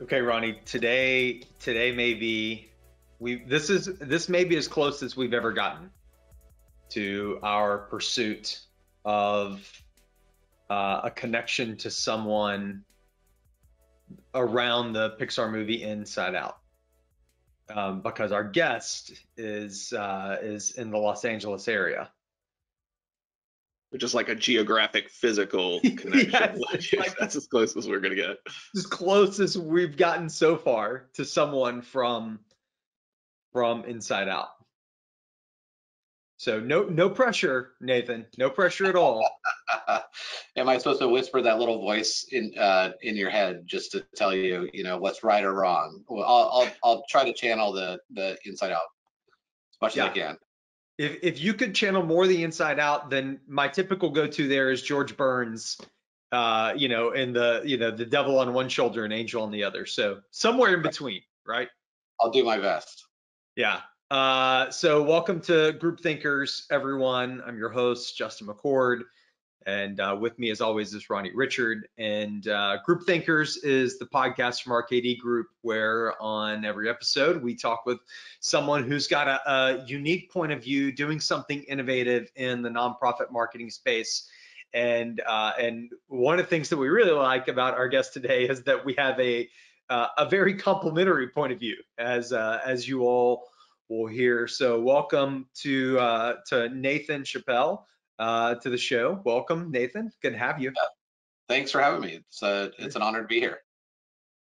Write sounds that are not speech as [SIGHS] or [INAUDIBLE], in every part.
Okay, Ronnie. Today, today may be we. This is this may be as close as we've ever gotten to our pursuit of uh, a connection to someone around the Pixar movie Inside Out, um, because our guest is uh, is in the Los Angeles area. Which is like a geographic, physical [LAUGHS] connection. Yes, [LAUGHS] Like, that's as close as we're gonna get. as close as we've gotten so far to someone from from Inside Out. So no no pressure, Nathan. No pressure at all. [LAUGHS] Am I supposed to whisper that little voice in uh, in your head just to tell you, you know, what's right or wrong? Well, I'll I'll, I'll try to channel the the inside out as much as I can. If if you could channel more the Inside Out, then my typical go-to there is George Burns. Uh, you know, in the you know the devil on one shoulder and angel on the other. So somewhere in between, right? I'll do my best. Yeah. Uh, so welcome to Group Thinkers, everyone. I'm your host, Justin McCord. And uh, with me, as always, is Ronnie Richard. And uh, Group Thinkers is the podcast from RKD Group, where on every episode we talk with someone who's got a, a unique point of view, doing something innovative in the nonprofit marketing space. And uh, and one of the things that we really like about our guest today is that we have a uh, a very complementary point of view, as uh, as you all will hear. So welcome to uh, to Nathan Chappell uh, to the show. Welcome, Nathan. Good to have you. Thanks for having me. It's a, it's an honor to be here.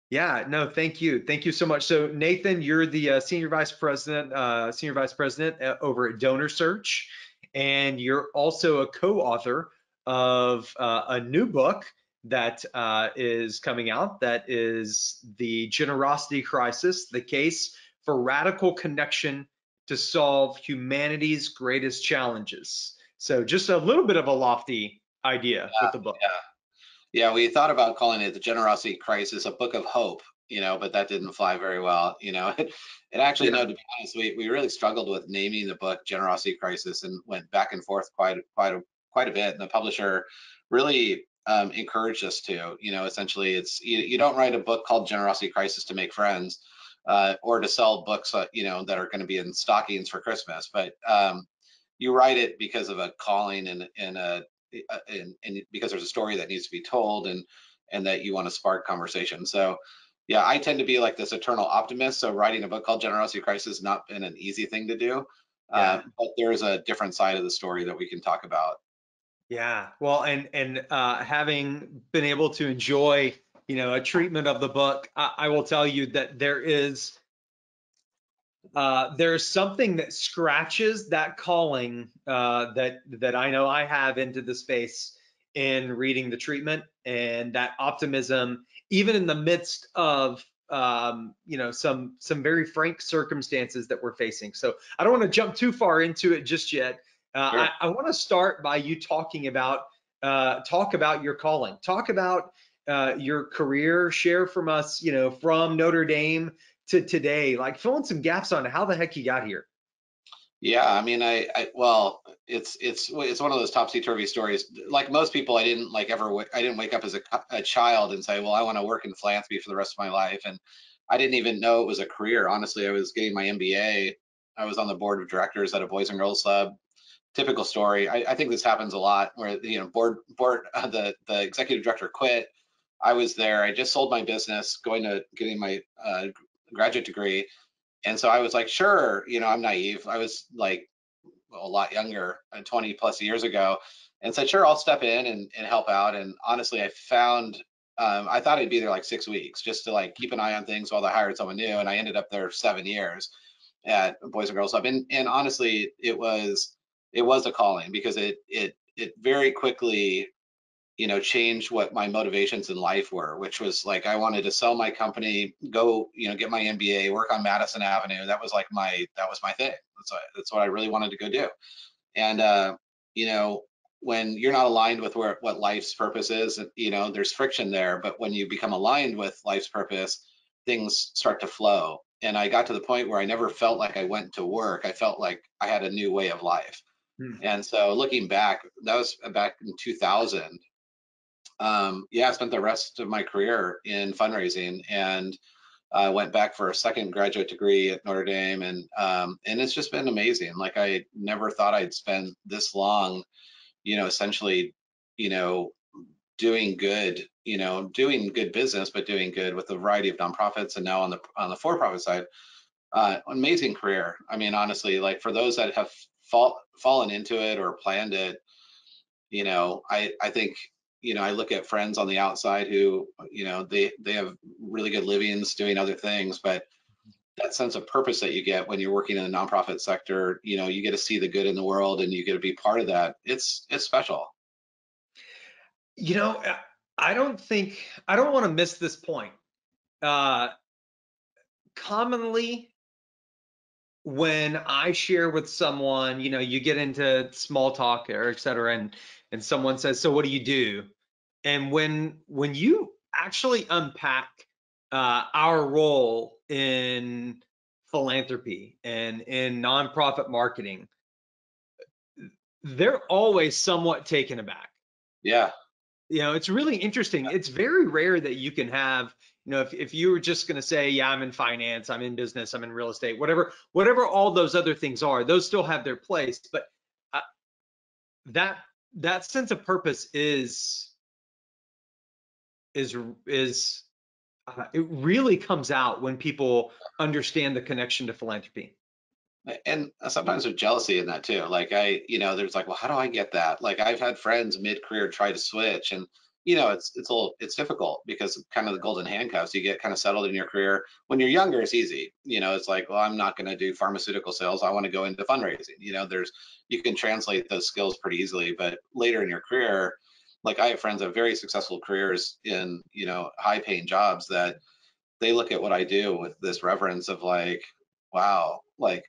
Yeah, no, thank you. Thank you so much. So Nathan, you're the uh, senior vice president, uh, senior vice president uh, over at DonorSearch, and you're also a co-author of uh, a new book that uh, is coming out. That is the Generosity Crisis: The Case for Radical Connection to Solve Humanity's Greatest Challenges. So just a little bit of a lofty idea with the book. Yeah. Yeah, we thought about calling it the Generosity Crisis, a book of hope, you know, but that didn't fly very well. You know, [LAUGHS] it, it actually, Yeah. no, to be honest, we, we really struggled with naming the book Generosity Crisis and went back and forth quite quite a, quite a bit. And the publisher really um, encouraged us to, you know, essentially it's you, you don't write a book called Generosity Crisis to make friends uh, or to sell books, uh, you know, that are going to be in stockings for Christmas, but um, you write it because of a calling and, and a uh, and, and because there's a story that needs to be told and and that you want to spark conversation so yeah i tend to be like this eternal optimist so writing a book called generosity crisis has not been an easy thing to do Yeah. uh, but there's a different side of the story that we can talk about Yeah, well, and and uh, having been able to enjoy, you know, a treatment of the book, I, I will tell you that there is uh, there's something that scratches that calling uh, that that I know I have into the space in reading the treatment and that optimism, even in the midst of um, you know some some very frank circumstances that we're facing. So I don't want to jump too far into it just yet. Uh, Sure. I, I want to start by you talking about uh, talk about your calling, talk about uh, your career, share from us, you know, from Notre Dame to today, like fill in some gaps on how the heck you got here. yeah i mean i, I well it's it's it's one of those topsy-turvy stories like most people i didn't like ever i didn't wake up as a, a child and say well i want to work in philanthropy for the rest of my life and i didn't even know it was a career honestly i was getting my mba i was on the board of directors at a boys and girls club typical story. I, I think this happens a lot where you know board board uh, [LAUGHS] the the executive director quit. I was there. I just sold my business, going to getting my uh, graduate degree, and so I was like, sure, you know, I'm naive. I was like a lot younger, uh, 20 plus years ago, and said, sure, I'll step in and, and help out. And honestly, I found um, I thought I'd be there like six weeks just to like keep an eye on things while they hired someone new, and I ended up there seven years at Boys and Girls Club. And and honestly, it was it was a calling because it it it very quickly you know change what my motivations in life were which was like i wanted to sell my company go you know get my mba work on madison avenue. That was like my that was my thing. That's what, that's what i really wanted to go do. And uh you know when you're not aligned with where what life's purpose is you know there's friction there. But when you become aligned with life's purpose things start to flow. And i got to the point where i never felt like i went to work. I felt like i had a new way of life. Hmm. and so looking back that was back in 2000 um, yeah, I spent the rest of my career in fundraising and I went back for a second graduate degree at Notre Dame and um, and it's just been amazing. Like I never thought I'd spend this long, you know, essentially, you know, doing good, you know, doing good business, but doing good with a variety of nonprofits and now on the on the for-profit side. Uh, amazing career. I mean, honestly, like for those that have fall, fallen into it or planned it, you know, I I think you know, I look at friends on the outside who, you know, they they have really good livings doing other things, but that sense of purpose that you get when you're working in the nonprofit sector, you know, you get to see the good in the world and you get to be part of that. It's it's special. You know, I don't think I don't want to miss this point. Uh, commonly, when I share with someone, you know, you get into small talk or et cetera, and and someone says, "So what do you do?" And when when you actually unpack uh, our role in philanthropy and in nonprofit marketing, they're always somewhat taken aback. Yeah. You know, it's really interesting. It's very rare that you can have, you know, if, if you were just going to say, yeah, I'm in finance, I'm in business, I'm in real estate, whatever, whatever all those other things are, those still have their place. But uh, that that sense of purpose is is is uh, it really comes out when people understand the connection to philanthropy. And sometimes there's jealousy in that too like i you know there's like well how do i get that? Like i've had friends mid-career try to switch and you know it's it's a little it's difficult because kind of the golden handcuffs you get kind of settled in your career. When you're younger it's easy you know it's like well i'm not going to do pharmaceutical sales i want to go into fundraising. You know there's you can translate those skills pretty easily but later in your career like I have friends that have very successful careers in, you know, high paying jobs that they look at what I do with this reverence of like, wow, like,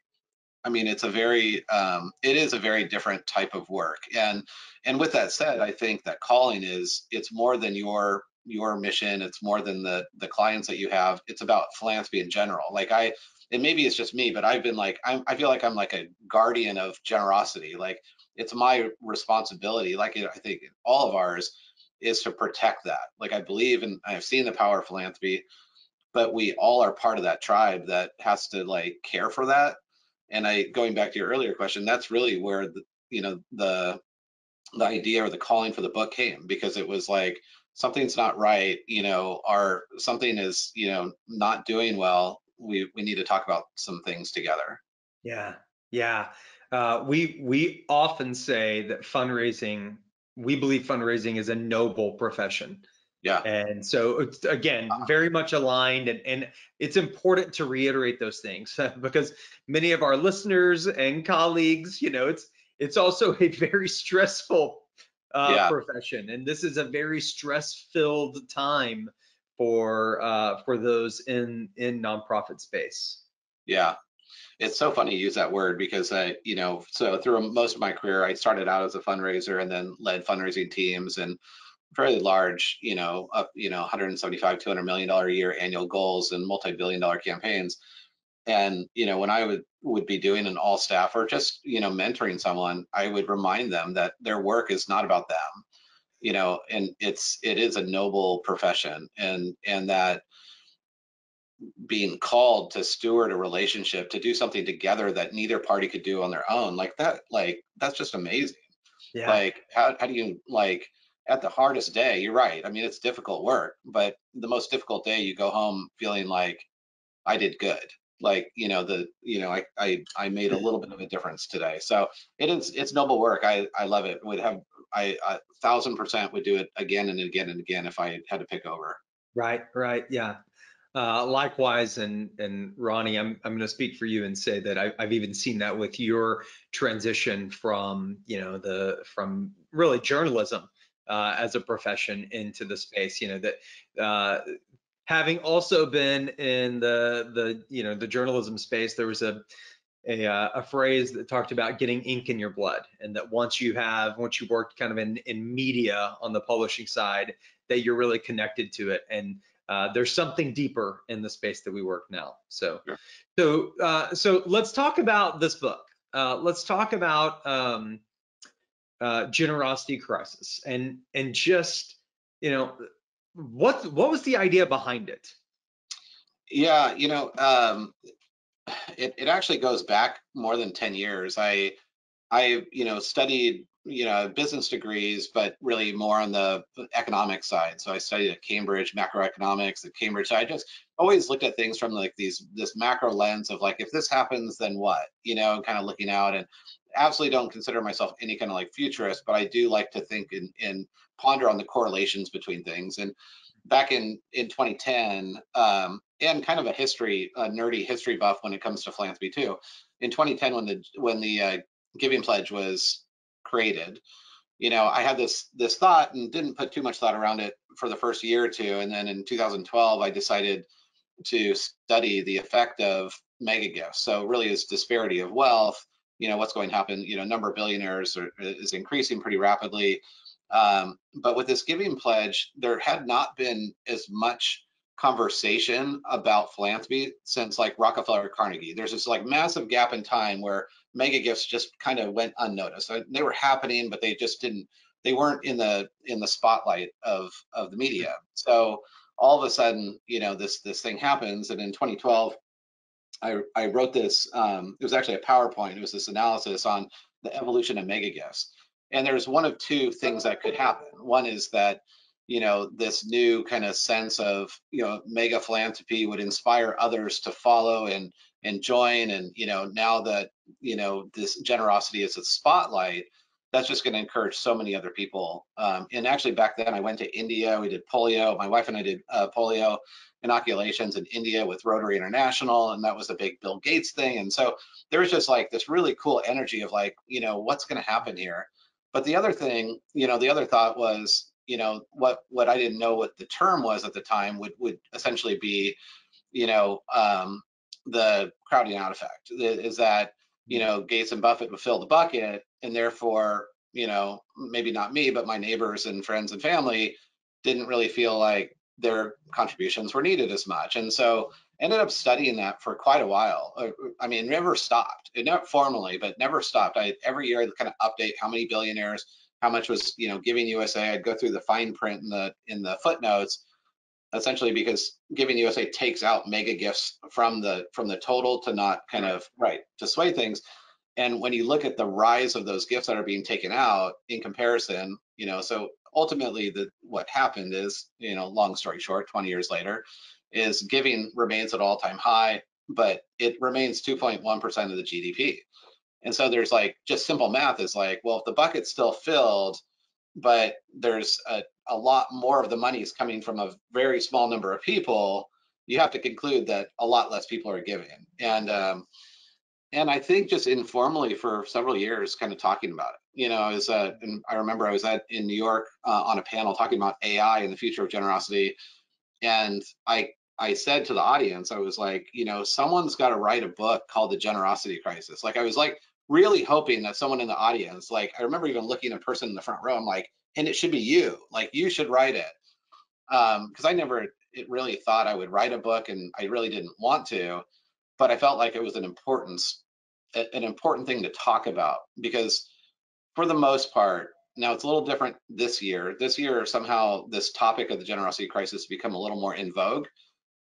I mean, it's a very, um, it is a very different type of work. And, and with that said, I think that calling is, it's more than your, your mission. It's more than the, the clients that you have. It's about philanthropy in general. Like I, and maybe it's just me, but I've been like, I'm, I feel like I'm like a guardian of generosity. Like it's my responsibility, like I think all of ours, is to protect that. Like I believe and I've seen the power of philanthropy, but we all are part of that tribe that has to like care for that. And I going back to your earlier question, that's really where the you know the the idea or the calling for the book came because it was like something's not right, you know, our something is, you know, not doing well. We we need to talk about some things together. Yeah. Yeah. Uh, we we often say that fundraising, we believe fundraising is a noble profession. Yeah. And so it's again uh-huh. very much aligned, and and it's important to reiterate those things [LAUGHS] because many of our listeners and colleagues, you know, it's it's also a very stressful uh, yeah. profession, and this is a very stress-filled time for uh, for those in in nonprofit space. Yeah, it's so funny to use that word because I, you know, so through most of my career, I started out as a fundraiser and then led fundraising teams and fairly large, you know, up, you know, 175, 200 million dollar a year annual goals and multi-billion dollar campaigns. And you know, when I would would be doing an all staff or just you know mentoring someone, I would remind them that their work is not about them, you know, and it's it is a noble profession, and and that being called to steward a relationship to do something together that neither party could do on their own like that like that's just amazing. Yeah. like how, how do you like at the hardest day you're right i mean it's difficult work but the most difficult day you go home feeling like i did good. Like you know the you know i i, I made a little bit of a difference today. So it is it's noble work i i love it would have i a thousand percent would do it again and again and again if i had to pick over. Right right yeah uh, likewise, and and Ronnie, I'm I'm going to speak for you and say that I, I've even seen that with your transition from you know the from really journalism uh, as a profession into the space. You know that uh, having also been in the the you know the journalism space, there was a a, uh, a, phrase that talked about getting ink in your blood and that once you have once you worked kind of in, in media on the publishing side that you're really connected to it and uh, there's something deeper in the space that we work now. So, sure. so, uh, so let's talk about this book. Uh, let's talk about um, uh, generosity crisis and and just you know, what what was the idea behind it? Yeah, you know, um, it it actually goes back more than 10 years. I I you know studied you know business degrees, but really more on the economic side. So I studied at Cambridge macroeconomics at Cambridge. So I just always looked at things from like these this macro lens of like if this happens, then what? You know, kind of looking out and absolutely don't consider myself any kind of like futurist, but I do like to think and, and ponder on the correlations between things. And back in in 2010, um, and kind of a history, a nerdy history buff when it comes to philanthropy too. In 2010, when the when the uh, Giving Pledge was created, you know, I had this this thought and didn't put too much thought around it for the first year or two, and then in 2012, I decided to study the effect of mega gifts. So really, is disparity of wealth. You know, what's going to happen? You know, number of billionaires are, is increasing pretty rapidly. Um, but with this giving pledge, there had not been as much conversation about philanthropy since like Rockefeller Carnegie. There's this like massive gap in time where mega gifts just kind of went unnoticed. They were happening, but they just didn't. They weren't in the in the spotlight of of the media. So all of a sudden, you know, this this thing happens, and in 2012, I I wrote this. Um, it was actually a PowerPoint. It was this analysis on the evolution of mega gifts. And there's one of two things that could happen. One is that you know this new kind of sense of you know mega philanthropy would inspire others to follow and and join and you know now that you know this generosity is a spotlight that's just going to encourage so many other people. Um, and actually back then i went to india we did polio my wife and i did uh, polio inoculations in india with rotary international and that was a big bill gates thing and so there was just like this really cool energy of like you know what's going to happen here? But the other thing you know the other thought was you know what what I didn't know what the term was at the time would would essentially be you know um, the crowding out effect is that you know Gates and Buffett would fill the bucket and therefore you know maybe not me but my neighbors and friends and family didn't really feel like their contributions were needed as much and so ended up studying that for quite a while. Uh, i mean never stopped it not formally but never stopped. I every year i kind of update how many billionaires how much was you know giving USA. I'd go through the fine print in the in the footnotes, essentially because giving the USA takes out mega gifts from the from the total to not kind of right to sway things. And when you look at the rise of those gifts that are being taken out in comparison, you know, so ultimately the what happened is, you know, long story short, 20 years later, is giving remains at all time high, but it remains 2.1% of the GDP. And so there's like just simple math is like, well, if the bucket's still filled, but there's a, a lot more of the money is coming from a very small number of people, you have to conclude that a lot less people are giving. And um, and I think just informally for several years, kind of talking about it. You know, I was uh, and I remember I was at in New York uh, on a panel talking about AI and the future of generosity, and I I said to the audience, I was like, you know, someone's got to write a book called The Generosity Crisis. Like I was like really hoping that someone in the audience, like I remember even looking at a person in the front row, I'm like, and it should be you, like you should write it. Um, because I never it really thought I would write a book and I really didn't want to, but I felt like it was an importance, an important thing to talk about because for the most part, now it's a little different this year. This year, somehow this topic of the generosity crisis has become a little more in vogue.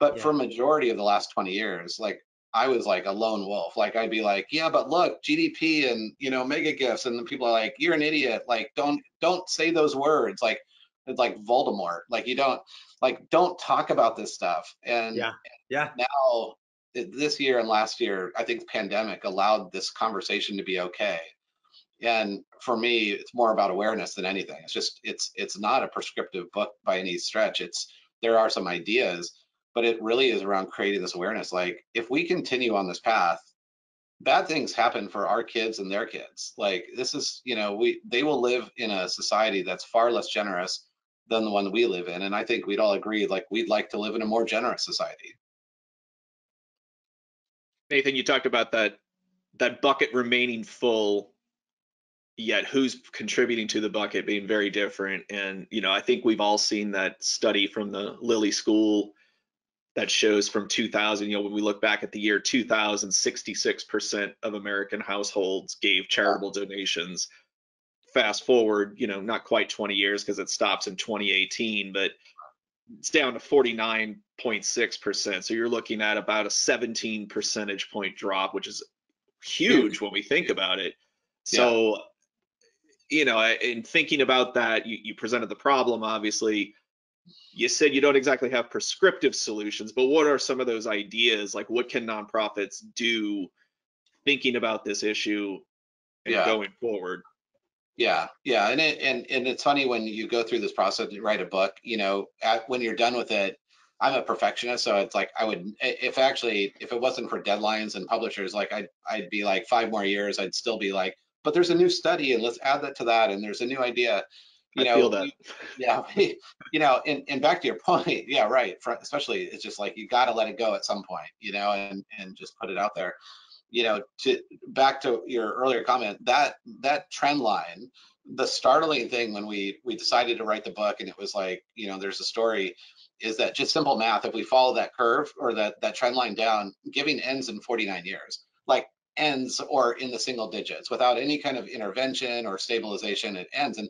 But yeah. for majority of the last 20 years, like I was like a lone wolf. Like I'd be like, yeah, but look, GDP and you know mega gifts, and then people are like, you're an idiot. Like don't don't say those words. Like it's like Voldemort. Like you don't like don't talk about this stuff. And yeah, yeah. Now this year and last year, I think the pandemic allowed this conversation to be okay. And for me, it's more about awareness than anything. It's just it's it's not a prescriptive book by any stretch. It's there are some ideas but it really is around creating this awareness. Like if we continue on this path, bad things happen for our kids and their kids. Like this is, you know, we they will live in a society that's far less generous than the one we live in. And I think we'd all agree, like we'd like to live in a more generous society. Nathan, you talked about that that bucket remaining full yet who's contributing to the bucket being very different and you know i think we've all seen that study from the lilly school that shows from 2000, you know, when we look back at the year 2000, 66% of American households gave charitable donations. fast forward, you know, not quite 20 years because it stops in 2018, but it's down to 49.6%. So you're looking at about a 17 percentage point drop, which is huge when we think about it. So, you know, in thinking about that, you, you presented the problem, obviously. You said you don't exactly have prescriptive solutions, but what are some of those ideas? Like, what can nonprofits do thinking about this issue and Yeah. going forward? Yeah, yeah, and it, and and it's funny when you go through this process, you write a book. You know, at, when you're done with it, I'm a perfectionist, so it's like I would, if actually, if it wasn't for deadlines and publishers, like I'd I'd be like five more years, I'd still be like, but there's a new study and let's add that to that, and there's a new idea. You I know, feel that. yeah, [LAUGHS] you know, and and back to your point, [LAUGHS] yeah, right. For, especially, it's just like you got to let it go at some point, you know, and and just put it out there you know, to back to your earlier comment, that that trend line, the startling thing when we we decided to write the book and it was like, you know, there's a story, is that just simple math. If we follow that curve or that that trend line down, giving ends in 49 years, like ends or in the single digits without any kind of intervention or stabilization, it ends. And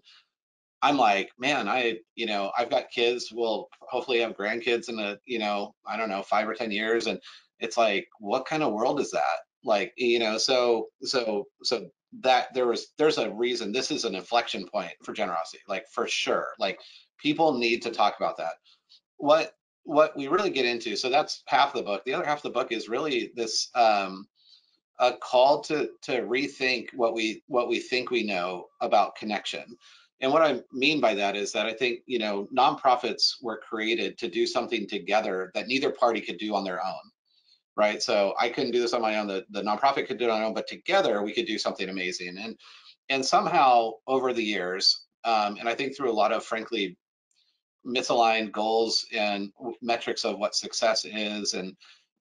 I'm like, man, I, you know, I've got kids. We'll hopefully have grandkids in a, you know, I don't know, five or ten years, and it's like, what kind of world is that? Like, you know, so, so, so that there was, there's a reason. This is an inflection point for generosity, like for sure. Like, people need to talk about that. What, what we really get into. So that's half the book. The other half of the book is really this. um a call to to rethink what we what we think we know about connection and what I mean by that is that I think, you know, nonprofits were created to do something together that neither party could do on their own. Right. So I couldn't do this on my own. The, the nonprofit could do it on their own, but together we could do something amazing. And and somehow over the years, um, and I think through a lot of frankly misaligned goals and metrics of what success is and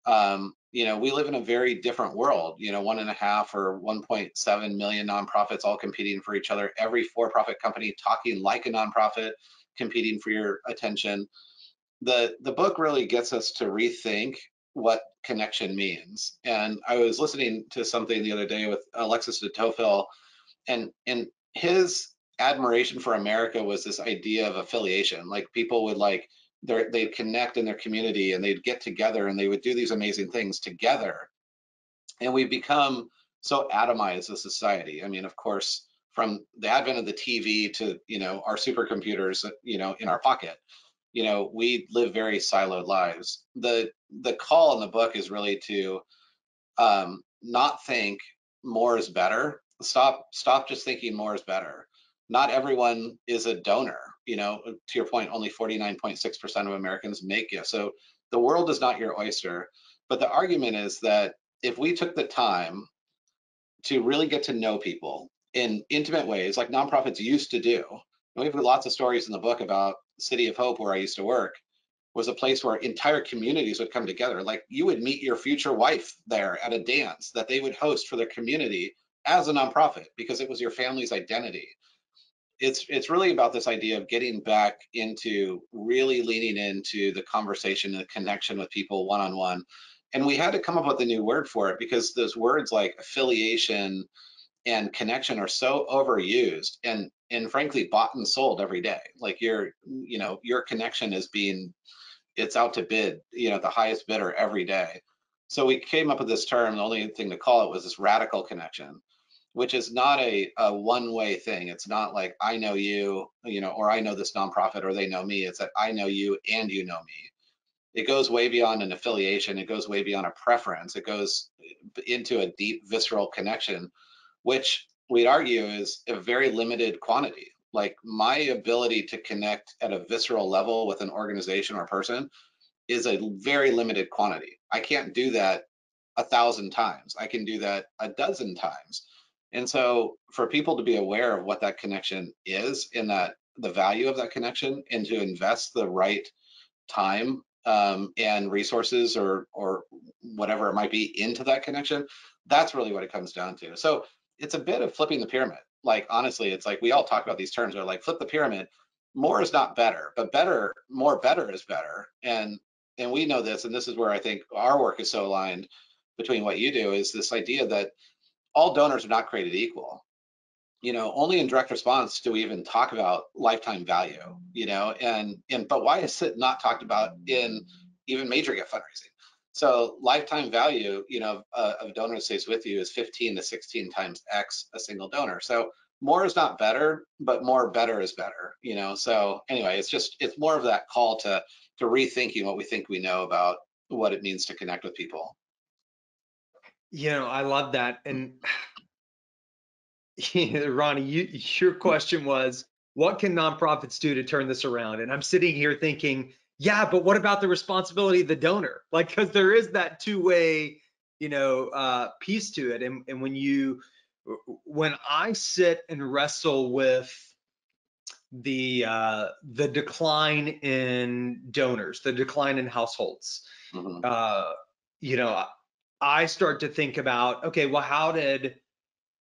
um, you know, we live in a very different world. You know, one and a half or 1.7 million nonprofits all competing for each other. Every for-profit company talking like a nonprofit, competing for your attention. The the book really gets us to rethink what connection means. And I was listening to something the other day with Alexis de Tocqueville, and and his admiration for America was this idea of affiliation. Like people would like they'd connect in their community and they'd get together and they would do these amazing things together. And we've become so atomized as a society. I mean, of course, from the advent of the TV to, you know, our supercomputers, you know, in our pocket, you know, we live very siloed lives. The, the call in the book is really to um, not think more is better. Stop, stop just thinking more is better not everyone is a donor. You know, to your point, only 49.6% of Americans make gifts. So the world is not your oyster. But the argument is that if we took the time to really get to know people in intimate ways, like nonprofits used to do, and we have lots of stories in the book about City of Hope, where I used to work, was a place where entire communities would come together. Like you would meet your future wife there at a dance that they would host for their community as a nonprofit because it was your family's identity it's it's really about this idea of getting back into really leaning into the conversation and the connection with people one on one and we had to come up with a new word for it because those words like affiliation and connection are so overused and and frankly bought and sold every day. Like your you know your connection is being it's out to bid you know the highest bidder every day. So we came up with this term the only thing to call it was this radical connection which is not a, a one-way thing. It's not like I know you, you know, or I know this nonprofit or they know me. It's that I know you and you know me. It goes way beyond an affiliation. It goes way beyond a preference. It goes uh, into a deep visceral connection, which we'd argue is a very limited quantity. Like my ability to connect at a visceral level with an organization or person is a very limited quantity. I can't do that a thousand times. I can do that a dozen times and so for people to be aware of what that connection is and that the value of that connection and to invest the right time um, and resources or or whatever it might be into that connection, that's really what it comes down to. So it's a bit of flipping the pyramid. Like honestly, it's like we all talk about these terms. They're like flip the pyramid. More is not better, but better, more better is better. And and we know this, and this is where I think our work is so aligned between what you do is this idea that all donors are not created equal. you know, only in direct response do we even talk about lifetime value, you know, and and but why is it not talked about in even major gift fundraising? So lifetime value, you know, uh, of donor stays with you is 15 to 16 times X a single donor. So more is not better, but more better is better, you know. So anyway, it's just it's more of that call to to rethinking what we think we know about what it means to connect with people. You know, I love that. And [SIGHS] Ronnie, you, your question was, what can nonprofits do to turn this around? And I'm sitting here thinking, yeah, but what about the responsibility of the donor? [LAUGHS] Like, because there is that two-way, you know, uh, piece to it. And, and when you, when I sit and wrestle with the uh, the decline in donors, the decline in households, mm-hmm. uh, you know, I start to think about, okay, well, how did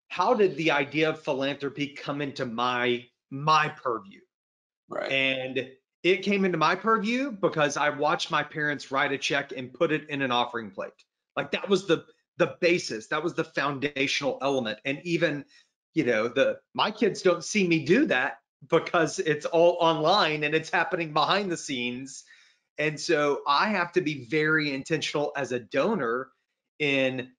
how did the idea of philanthropy come into my my purview? Right. And it came into my purview because I watched my parents write a check and put it in an offering plate. Like that was the the basis, that was the foundational element. And even, you know, the my kids don't see me do that because it's all online and it's happening behind the scenes. And so I have to be very intentional as a donor in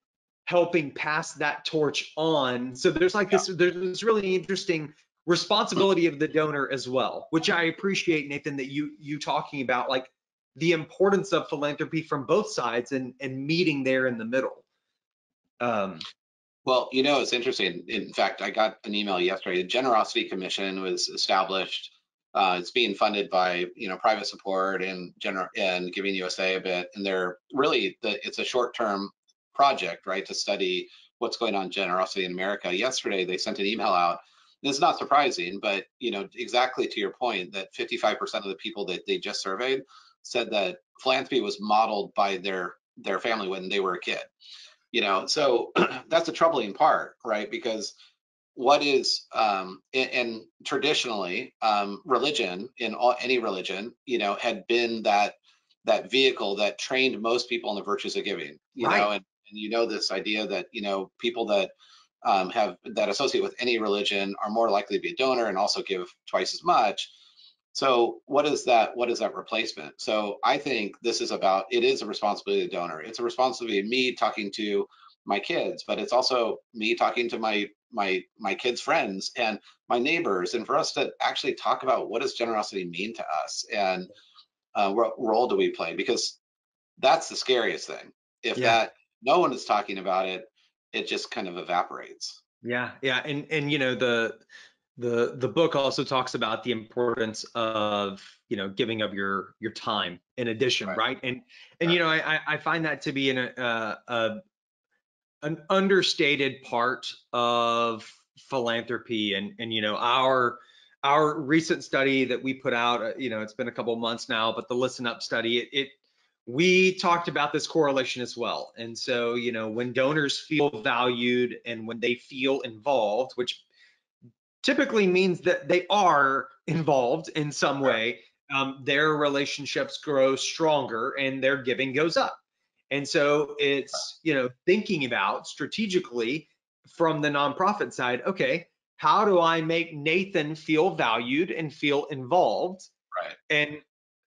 helping pass that torch on. So there's like yeah. this, there's this really interesting responsibility of the donor as well, which I appreciate, Nathan, that you you talking about like the importance of philanthropy from both sides and and meeting there in the middle. Um, well, you know, it's interesting. In fact, I got an email yesterday. The Generosity Commission was established. Uh, it's being funded by you know private support and gener and Giving USA a bit, and they're really the, it's a short-term project, right, to study what's going on generosity in America. Yesterday, they sent an email out. It's not surprising, but you know exactly to your point that 55% of the people that they just surveyed said that philanthropy was modeled by their their family when they were a kid. You know, so [CLEARS THROAT] that's a troubling part, right? Because what is um, and, and traditionally um, religion in all, any religion, you know, had been that that vehicle that trained most people in the virtues of giving. You right. know, and and you know this idea that you know people that um, have that associate with any religion are more likely to be a donor and also give twice as much. So what is that? What is that replacement? So I think this is about it is a responsibility of the donor. It's a responsibility of me talking to my kids, but it's also me talking to my my my kids' friends and my neighbors, and for us to actually talk about what does generosity mean to us and uh, what role do we play? Because that's the scariest thing. If yeah. that no one is talking about it, it just kind of evaporates. Yeah, yeah, and and you know the the the book also talks about the importance of you know giving of your your time in addition, right? right? And and right. you know I I find that to be an uh, uh, an understated part of philanthropy and and you know our our recent study that we put out uh, you know it's been a couple months now but the listen up study it, it we talked about this correlation as well. And so, you know, when donors feel valued and when they feel involved, which typically means that they are involved in some way, um, their relationships grow stronger and their giving goes up. And so it's, you know, thinking about strategically from the nonprofit side, okay, how do I make Nathan feel valued and feel involved? Right. And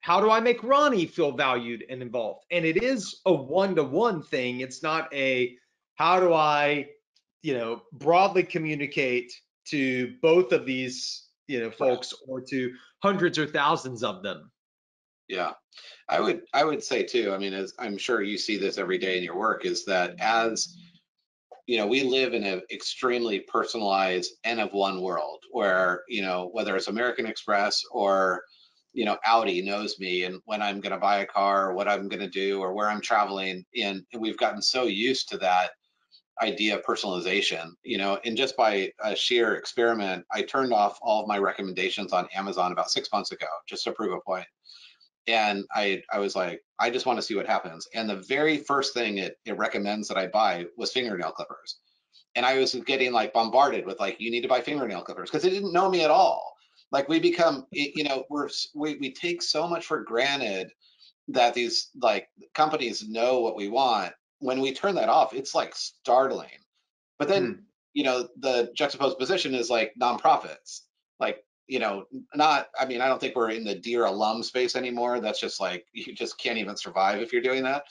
how do I make Ronnie feel valued and involved? And it is a one-to-one thing. It's not a how do I, you know, broadly communicate to both of these, you know, folks or to hundreds or thousands of them. Yeah. I would I would say too, I mean, as I'm sure you see this every day in your work, is that as you know, we live in an extremely personalized N of one world where, you know, whether it's American Express or you know Audi knows me and when I'm going to buy a car or what I'm going to do or where I'm traveling and, and we've gotten so used to that idea of personalization you know and just by a sheer experiment I turned off all of my recommendations on Amazon about six months ago just to prove a point. And I I was like I just want to see what happens. And the very first thing it, it recommends that I buy was fingernail clippers. And I was getting like bombarded with like you need to buy fingernail clippers because it didn't know me at all like we become you know we're we, we take so much for granted that these like companies know what we want when we turn that off it's like startling but then mm. you know, the juxtaposed position is like nonprofits. Like, you know, not, I mean, I don't think we're in the dear alum space anymore. That's just like, [LAUGHS] you just can't even survive if you're doing that.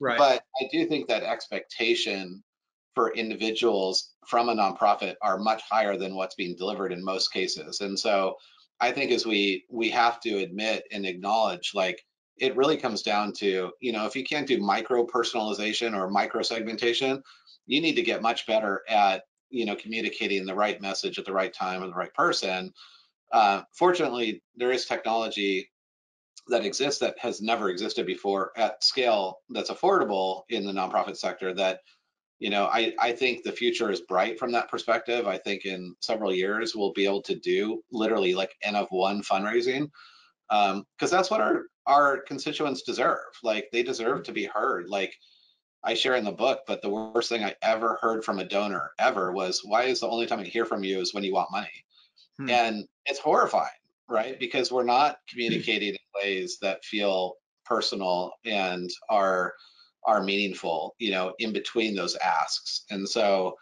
Right. But I do think that expectation for individuals from a nonprofit are much higher than what's being delivered in most cases. And so I think as we we have to admit and acknowledge like it really comes down to, you know, if you can't do micro personalization or micro segmentation, you need to get much better at, you know, communicating the right message at the right time with the right person. Uh, fortunately, there is technology that exists that has never existed before at scale that's affordable in the nonprofit sector that you know I, I think the future is bright from that perspective i think in several years we'll be able to do literally like n of one fundraising because um, that's what our our constituents deserve like they deserve to be heard like i share in the book but the worst thing i ever heard from a donor ever was why is the only time i hear from you is when you want money hmm. and it's horrifying right? Because we're not communicating in ways that feel personal and are are meaningful, you know, in between those asks. And so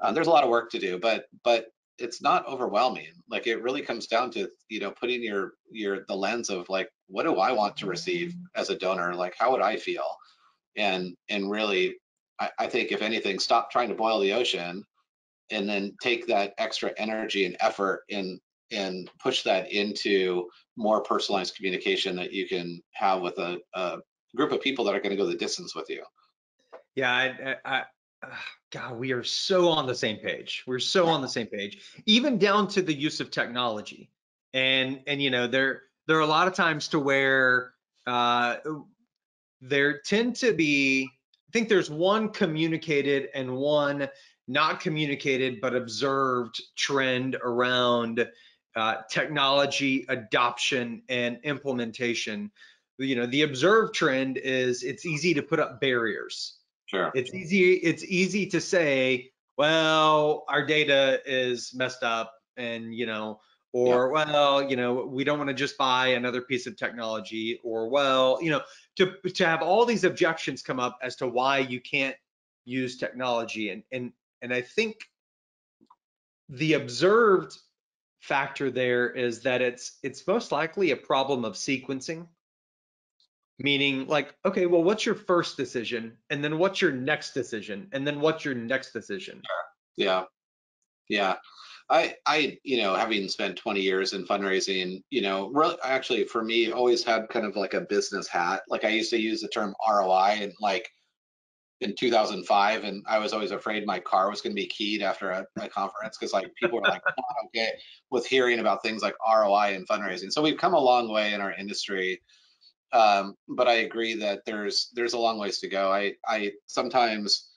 uh, there's a lot of work to do, but but it's not overwhelming. Like it really comes down to you know putting your your the lens of like what do I want to receive as a donor? Like how would I feel? And and really, I, I think if anything, stop trying to boil the ocean and then take that extra energy and effort in and push that into more personalized communication that you can have with a, a group of people that are going to go the distance with you. Yeah, I, I, I, God, we are so on the same page. We're so on the same page, even down to the use of technology. And and you know there there are a lot of times to where uh, there tend to be. I think there's one communicated and one not communicated but observed trend around uh, technology adoption and implementation. You know, the observed trend is it's easy to put up barriers. Sure. It's easy. It's easy to say, well, our data is messed up, and you know, or yeah. well, you know, we don't want to just buy another piece of technology, or well, you know, to to have all these objections come up as to why you can't use technology, and and and I think the observed factor there is that it's it's most likely a problem of sequencing meaning like okay well what's your first decision? And then what's your next decision? And then what's your next decision? Yeah. Yeah. I i you know having spent 20 years in fundraising you know really actually for me always had kind of like a business hat. Like i used to use the term roi and like in 2005 and I was always afraid my car was going to be keyed after a, a conference because like people were like okay with hearing about things like ROI and fundraising. So we've come a long way in our industry. Um, but I agree that there's there's a long ways to go. I I sometimes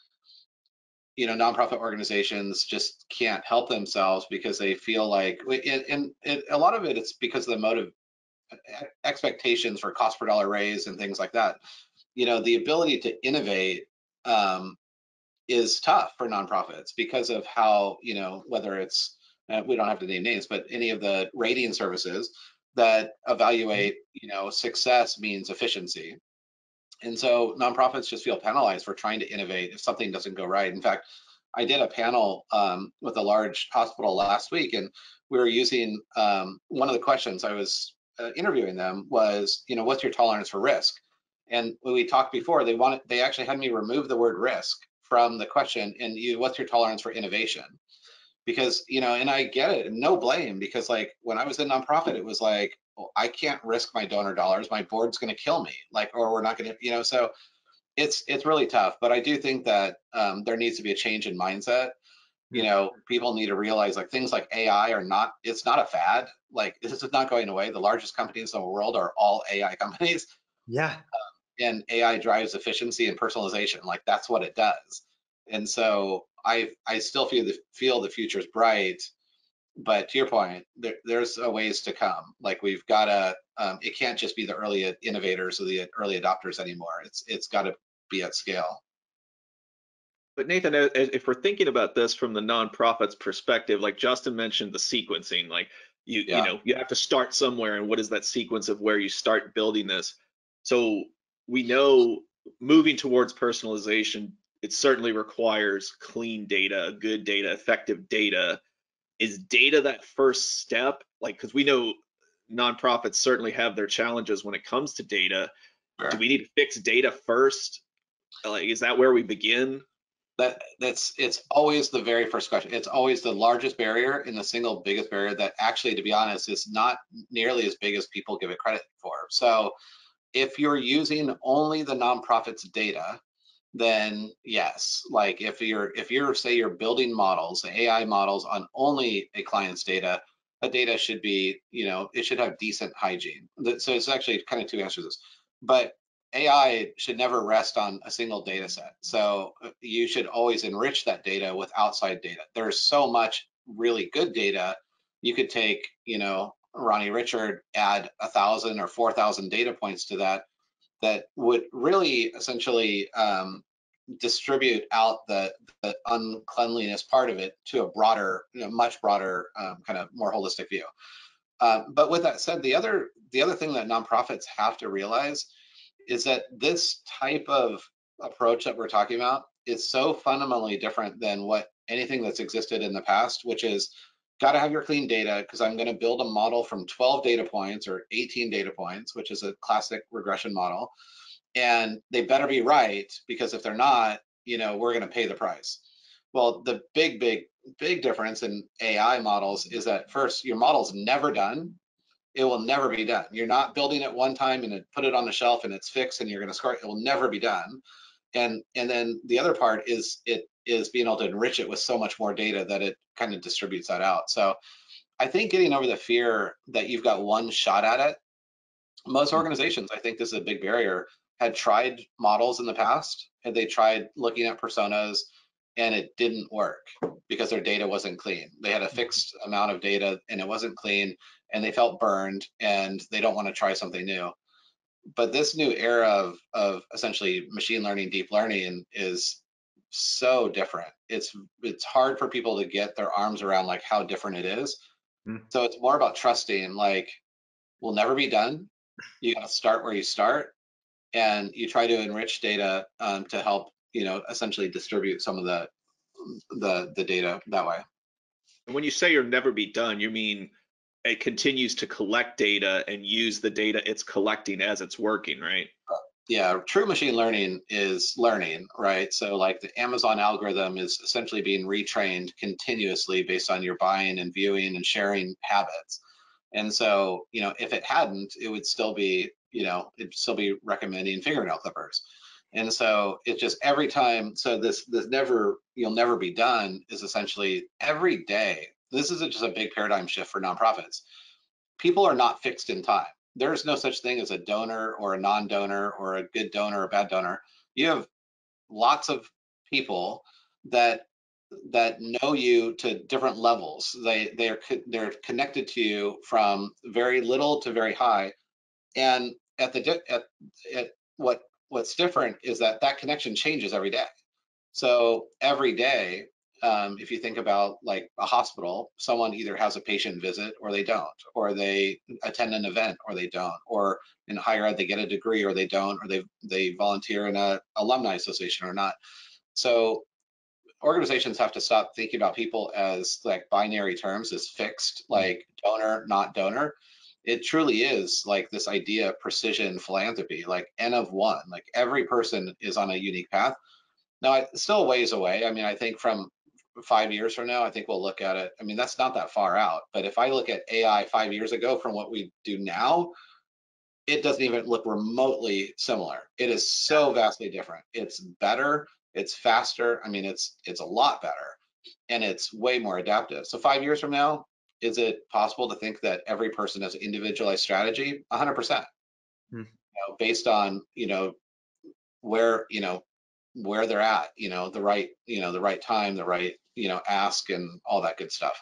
you know nonprofit organizations just can't help themselves because they feel like and, and a lot of it it's because of the motive expectations for cost per dollar raise and things like that you know the ability to innovate um, is tough for nonprofits because of how you know whether it's uh, we don't have to name names, but any of the rating services that evaluate you know success means efficiency, and so nonprofits just feel penalized for trying to innovate if something doesn't go right. In fact, I did a panel um, with a large hospital last week, and we were using um, one of the questions I was uh, interviewing them was, you know, what's your tolerance for risk? And when we talked before, they wanted they actually had me remove the word risk from the question and you what's your tolerance for innovation? Because, you know, and I get it, no blame, because like when I was in nonprofit, it was like, well, I can't risk my donor dollars. My board's gonna kill me, like, or we're not gonna, you know, so it's it's really tough. But I do think that um, there needs to be a change in mindset you know people need to realize like things like ai are not it's not a fad like this is not going away the largest companies in the world are all ai [LAUGHS] companies yeah and AI drives efficiency and personalization. Like that's what it does. And so I I still feel the feel the future's bright, but to your point, there, there's a ways to come. Like we've got to. Um, it can't just be the early innovators or the early adopters anymore. It's it's got to be at scale. But Nathan, if we're thinking about this from the nonprofits perspective, like Justin mentioned, the sequencing, like you yeah. you know you have to start somewhere, and what is that sequence of where you start building this? So we know moving towards personalization it certainly requires clean data, good data, effective data. Is data that first step? Like, because we know nonprofits certainly have their challenges when it comes to data. Sure. Do we need to fix data first? Like, is that where we begin? that that's it's always the very first question it's always the largest barrier and the single biggest barrier that actually to be honest is not nearly as big as people give it credit for so if you're using only the nonprofits data then yes like if you're if you're say you're building models ai models on only a client's data that data should be you know it should have decent hygiene so it's actually kind of two answers this but AI should never rest on a single data set. So uh, you should always enrich that data with outside data. There's so much really good data. You could take, you know, Ronnie Richard, add a thousand or 4,000 data points to that, that would really essentially um, distribute out the, the, uncleanliness part of it to a broader, you know, much broader um, kind of more holistic view. Uh, but with that said, the other the other thing that nonprofits have to realize is that this type of approach that we're talking about is so fundamentally different than what anything that's existed in the past, which is got to have your clean data because I'm going to build a model from 12 data points or 18 data points, which is a classic regression model. And they better be right because if they're not, you know, we're going to pay the price. Well, the big, big, big difference in AI models is that first, your model's never done it will never be done. You're not building it one time and put it on the shelf and it's fixed and you're going to score it. It will never be done. And and then the other part is it is being able to enrich it with so much more data that it kind of distributes that out. So I think getting over the fear that you've got one shot at it. Most hmm. organizations, I think this is a big barrier, had tried models in the past and they tried looking at personas and it didn't work because their data wasn't clean. They had a hmm. fixed amount of data and it wasn't clean and they felt burned and they don't want to try something new. But this new era of, of essentially machine learning, deep learning is so different. It's it's hard for people to get their arms around like how different it is. Mm. So it's more about trusting like we'll never be done. You got to start where you start, and you try to enrich data um, to help you know essentially distribute some of the the the data that way. when you say you'll never be done, you mean it continues to collect data and use the data it's collecting as it's working, right? Yeah, true machine learning is learning, right? So like the Amazon algorithm is essentially being retrained continuously based on your buying and viewing and sharing habits. And so, you know, if it hadn't, it would still be, you know, it'd still be recommending fingernail clippers. And so it's just every time, so this this never, you'll never be done is essentially every day this is just a big paradigm shift for nonprofits. People are not fixed in time. There's no such thing as a donor or a non-donor or a good donor or bad donor. You have lots of people that that know you to different levels. They they are they're connected to you from very little to very high, and at the at, at what what's different is that that connection changes every day. So every day um, if you think about like a hospital, someone either has a patient visit or they don't, or they attend an event or they don't, or in higher ed they get a degree or they don't, or they they volunteer in a alumni association or not. So organizations have to stop thinking about people as like binary terms as fixed, like donor, not donor. It truly is like this idea of precision philanthropy, like N of one, like every person is on a unique path. Now, it's still a ways away. I mean, I think from five years from now, I think we'll look at it. I mean, that's not that far out. But if I look at AI five years ago from what we do now, it doesn't even look remotely similar. It is so vastly different. It's better, it's faster. I mean, it's it's a lot better, and it's way more adaptive. So five years from now, is it possible to think that every person has an individualized strategy? 100%. Hmm. You know, based on you know where you know where they're at, you know, the right, you know, the right time, the right, you know, ask and all that good stuff.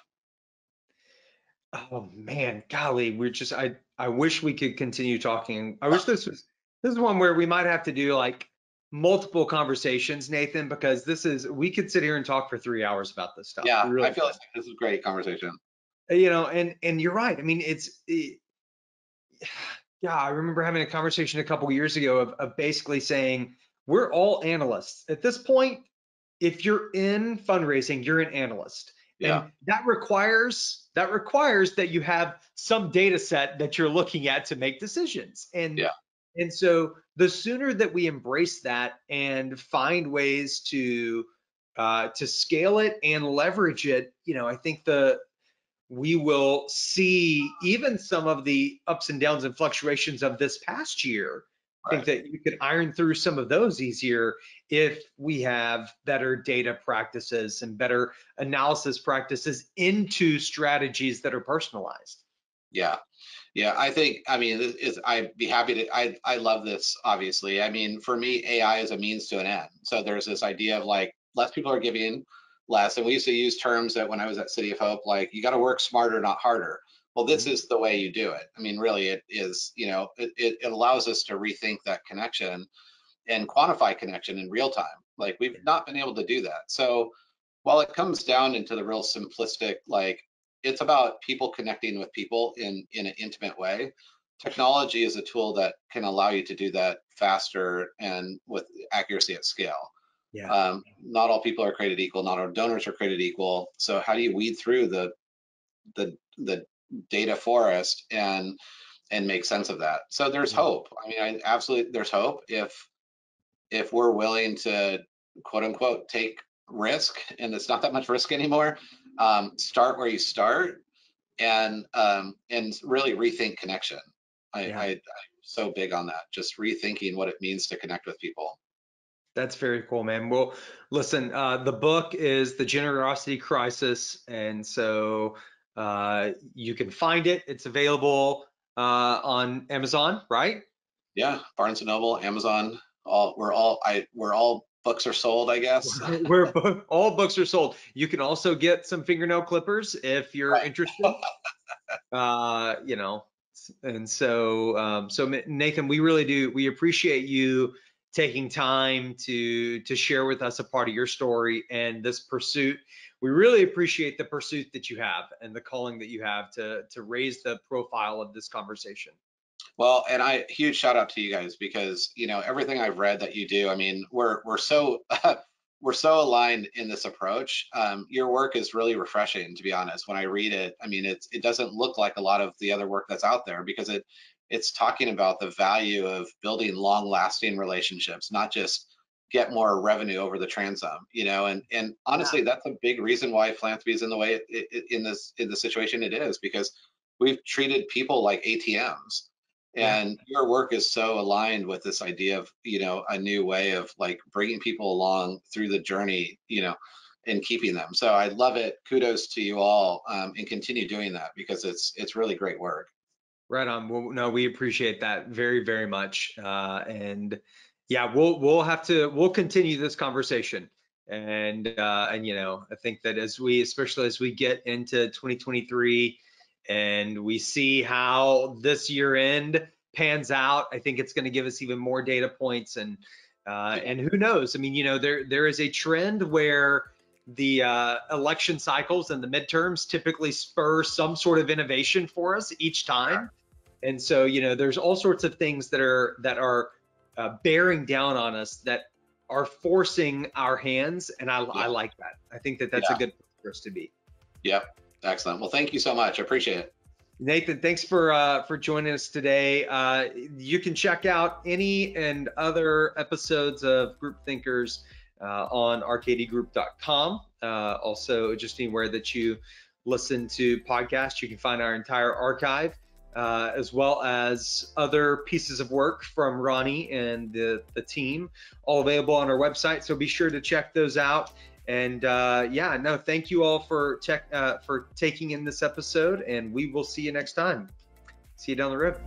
Oh man, golly, we're just I I wish we could continue talking. I wish uh, this was this is one where we might have to do like multiple conversations, Nathan, because this is we could sit here and talk for three hours about this stuff. Yeah, really I feel like this is a great conversation. Uh, you know, and and you're right. I mean, it's it, [SIGHS] yeah. I remember having a conversation a couple years ago of, of basically saying we're all analysts. At this point, if you're in fundraising, you're an analyst. Yeah. And that requires that requires that you have some data set that you're looking at to make decisions. And Yeah. and so the sooner that we embrace that and find ways to uh, to scale it and leverage it, you know, I think the we will see even some of the ups and downs and fluctuations of this past year. I think that you could iron through some of those easier if we have better data practices and better analysis practices into strategies that are personalized. Yeah. Yeah, I think, I mean, it's, I'd be happy to, I, I love this, obviously. I mean, for me, AI is a means to an end. So there's this idea of like, less people are giving less. And we used to use terms that when I was at City of Hope, like, you got to work smarter, not harder. Well, this is the way you do it. I mean, really, it is, you know, it, it, it allows us to rethink that connection and quantify connection in real time. Like, we've not been able to do that. So while it comes down into the real simplistic, like, it's about people connecting with people in in an intimate way technology is a tool that can allow you to do that faster and with accuracy at scale Yeah. um, not all people are created equal not all donors are created equal so how do you weed through the the the data forest and and make sense of that so there's Mhm. hope i mean I, absolutely there's hope if if we're willing to quote unquote take risk and it's not that much risk anymore um, start where you start and um, and really rethink connection I, Yeah. I i'm so big on that just rethinking what it means to connect with people That's very cool, man. Well, listen, uh, the book is The Generosity Crisis. And so uh, you can find it. It's available uh, on Amazon, right? yeah barnes and noble amazon all we're all i we're all books are sold i guess [LAUGHS] Where bo- all books are sold. You can also get some fingernail clippers if you're Right. interested. [LAUGHS] uh, you know, and so um, so Nathan, we really do we appreciate you taking time to to share with us a part of your story and this pursuit. We really appreciate the pursuit that you have and the calling that you have to to raise the profile of this conversation. Well, and I huge shout out to you guys because you know everything I've read that you do. I mean, we're we're so [LAUGHS] we're so aligned in this approach. Um, your work is really refreshing, to be honest. When I read it, I mean, it's it doesn't look like a lot of the other work that's out there because it it's talking about the value of building long-lasting relationships, not just get more revenue over the transom. You know, and and honestly, that's a big reason why philanthropy is in the way it, it, in this in the situation it is because we've treated people like ATMs Yeah. and your work is so aligned with this idea of you know a new way of like bringing people along through the journey you know and keeping them so i love it kudos to you all um, and continue doing that because it's it's really great work Right on. Well, no, we appreciate that very, very much. Uh, and yeah, we'll we'll have to we'll continue this conversation. And uh, and you know, I think that as we, especially as we get into 2023, and we see how this year end pans out, I think it's going to give us even more data points. And uh, and who knows? I mean, you know, there there is a trend where the uh, election cycles and the midterms typically spur some sort of innovation for us each time. And so, you know, there's all sorts of things that are that are uh, bearing down on us that are forcing our hands, and I, I like that. I think that that's Yeah. a good place for us to be. Yep. Excellent well thank you so much i appreciate it Nathan, thanks for uh, for joining us today. Uh, you can check out any and other episodes of Group Thinkers uh, on rkdgroup.com. Uh, also, just anywhere that you listen to podcasts, you can find our entire archive, uh, as well as other pieces of work from Ronnie and the, the team, all available on our website. So be sure to check those out. And uh, yeah, no, thank you all for tech, uh, for taking in this episode, and we will see you next time. See you down the road.